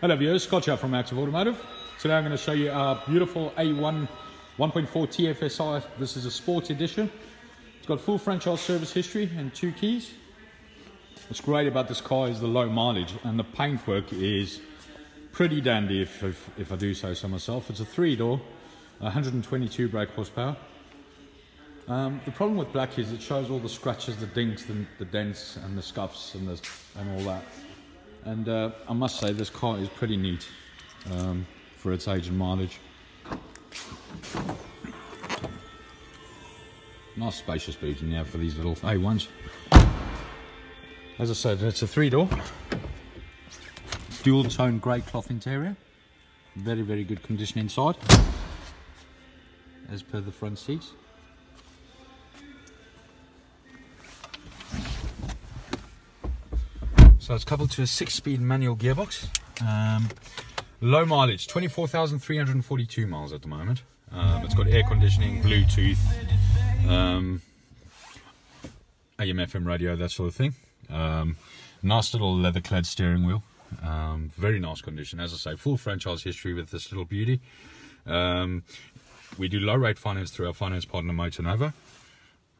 Hello viewers, Scott here from Active Automotive. Today I'm going to show you our beautiful A1 1.4 TFSI. This is a sports edition. It's got full franchise service history and two keys. What's great about this car is the low mileage and the paintwork is pretty dandy if, if, if I do say so myself. It's a three door, 122 brake horsepower. Um, the problem with black is it shows all the scratches, the dinks, the, the dents and the scuffs and, the, and all that. And uh, I must say this car is pretty neat um, for its age and mileage. Nice spacious boot in there for these little A1s. As I said, it's a three door. Dual tone grey cloth interior. Very, very good condition inside. As per the front seats. So it's coupled to a six-speed manual gearbox. Um, low mileage, 24,342 miles at the moment. Um, it's got air conditioning, Bluetooth, um, AM, FM radio, that sort of thing. Um, nice little leather-clad steering wheel. Um, very nice condition. As I say, full franchise history with this little beauty. Um, we do low rate finance through our finance partner MotoNovo.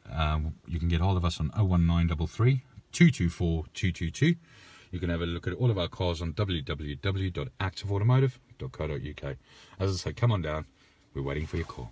Um, you can get hold of us on 01933 224 222. You can have a look at all of our cars on www.activeautomotive.co.uk. As I say, come on down. We're waiting for your call.